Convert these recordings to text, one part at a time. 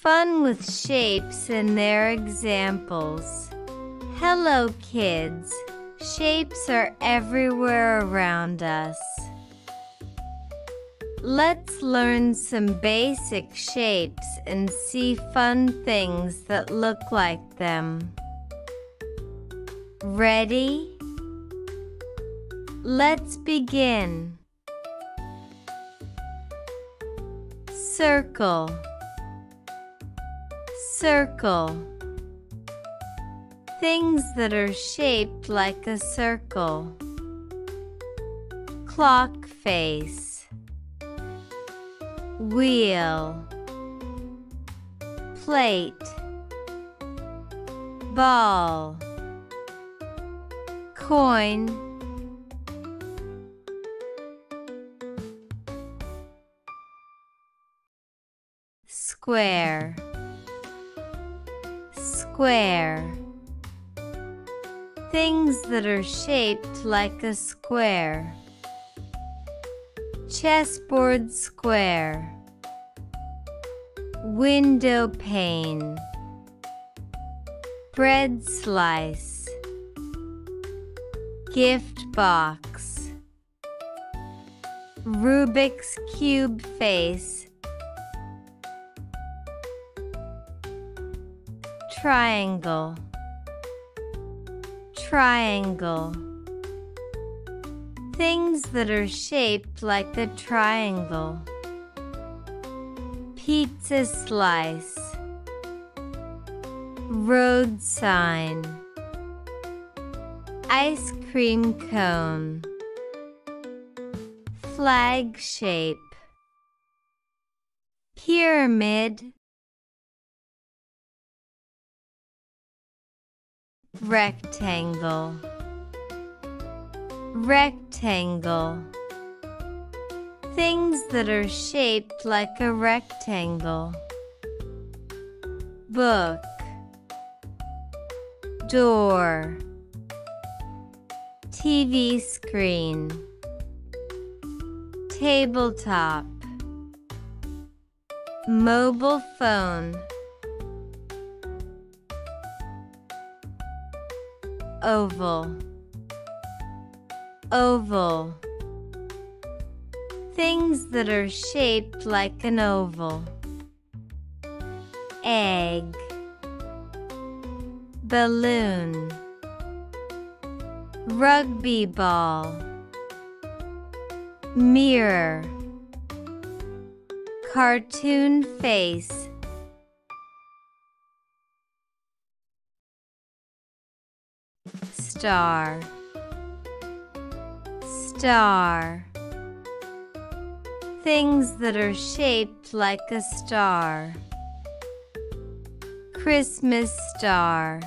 fun with shapes and their examples. Hello, kids. Shapes are everywhere around us. Let's learn some basic shapes and see fun things that look like them. Ready? Let's begin. Circle Circle. Things that are shaped like a circle. Clock face. Wheel. Plate. Ball. Coin. Square Square. Things that are shaped like a square. Chessboard square. Window pane. Bread slice. Gift box. Rubik's Cube face Triangle. Triangle. Things that are shaped like a triangle. Pizza slice. Road sign. Ice cream cone. Flag shape. Pyramid Rectangle. Rectangle. Things that are shaped like a rectangle. Book. Door. TV screen. Tabletop. Mobile phone Oval Oval Things that are shaped like an oval. Egg Balloon Rugby ball Mirror Cartoon face Star Star Things that are shaped like a star. Christmas star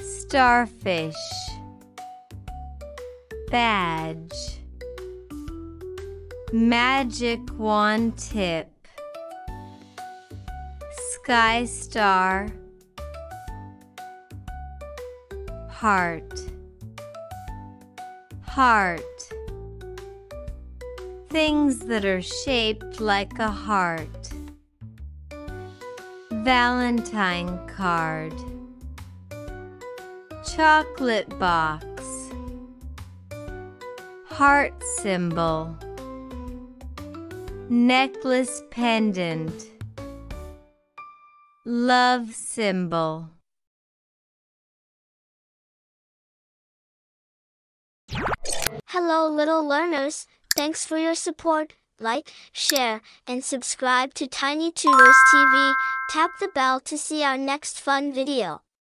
Starfish Badge Magic wand tip Sky star Heart. Heart. Things that are shaped like a heart. Valentine card. Chocolate box. Heart symbol. Necklace pendant. Love symbol Hello little learners, thanks for your support. Like, share, and subscribe to Tiny Tutors TV. Tap the bell to see our next fun video.